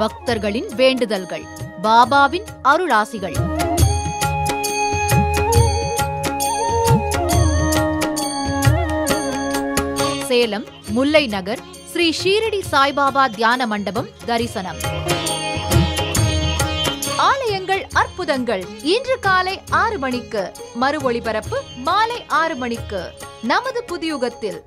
பக்தர்களின் வேண்டுதல்கள். பாபாவின் அருளாசிகள். சேலம் முல்லை நகர் ஸ்ரீ ஷீரடி சாய்பாபா தியான மண்டபம் தரிசனம். ஆலயங்கள் அற்புதங்கள். இன்று காலை ஆறு மணிக்கு. மறு ஒளிபரப்பு மாலை ஆறு மணிக்கு. நமது புதியுகத்தில்